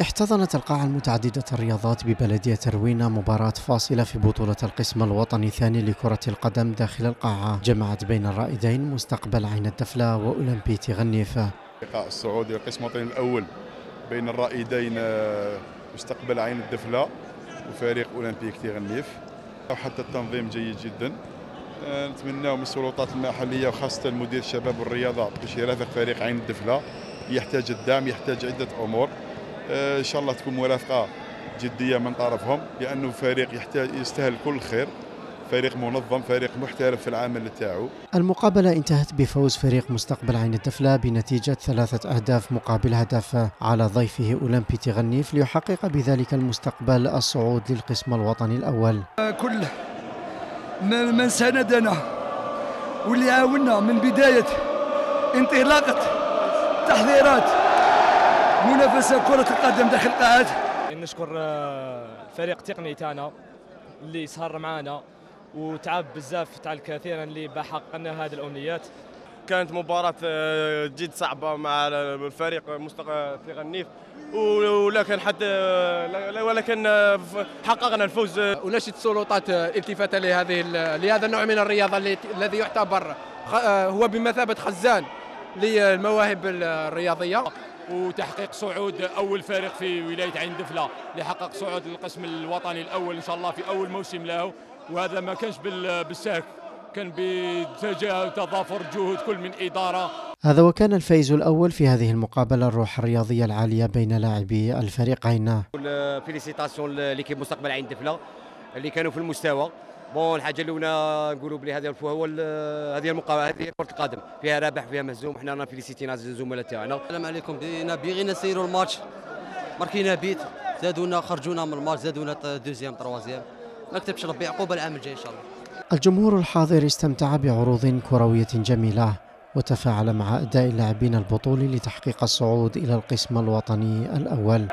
احتضنت القاعة المتعددة الرياضات ببلدية روينا مباراة فاصلة في بطولة القسم الوطني الثاني لكرة القدم داخل القاعة. جمعت بين الرائدين مستقبل عين الدفلة وأولمبي تغنيف اللقاء الصعودي للقسم الوطني الأول بين الرائدين آه، مستقبل عين الدفلة وفريق أولمبيك تغنيف وحتى التنظيم جيد جدا. آه، نتمنى من السلطات المحلية وخاصة مدير الشباب والرياضة باش يرافق فريق عين الدفلة. يحتاج الدعم يحتاج عدة أمور. إن شاء الله تكون مرافقة جدية من طرفهم لأنه فريق يحتاج يستاهل كل خير. فريق منظم فريق محترف في العمل تاعو. المقابلة انتهت بفوز فريق مستقبل عين الدفلة بنتيجة ثلاثة أهداف مقابل هدف على ضيفه أولمبي تغنيف ليحقق بذلك المستقبل الصعود للقسم الوطني الأول. كل من ساندنا واللي عاونا من بداية انطلاقة تحضيرات منافسة كرة القدم داخل القاعات نشكر الفريق آه، التقني تاعنا اللي سهر معنا وتعب بزاف تاع الكثير اللي بحقق لنا هذه الأمنيات. كانت مباراة آه، جد صعبة مع الفريق مستقبل غنيف ولكن حتى ولكن حققنا الفوز. ونشد السلطات التفاتا لهذه لهذا النوع من الرياضة الذي يعتبر آه، هو بمثابة خزان للمواهب الرياضية؟ وتحقيق صعود أول فريق في ولاية عين دفلة لحقق صعود للقسم الوطني الأول إن شاء الله في أول موسم له. وهذا ما كانش بالسهل كان بتضافر جهود كل من إدارة. هذا وكان الفيز الأول في هذه المقابلة الروح الرياضية العالية بين لاعبي الفريقين. félicitations l'équipe مستقبل عين دفله اللي كانوا في المستوى bon الحاجة الأولى نقولوا بلي هذا هو هذه المقابله هذه كرة القدم. فيها رابح فيها مهزوم. حنا رانا فيليسيتينا الزملاء تاعنا. السلام عليكم. بينا بغينا نسيروا الماتش. ماركينا بيت. زادونا خرجونا من الماتش. زادونا deuxième troisième. ما كتبش ربي عقوبة العام الجاي إن شاء الله. الجمهور الحاضر استمتع بعروض كروية جميلة وتفاعل مع أداء اللاعبين البطولي لتحقيق الصعود إلى القسم الوطني الأول.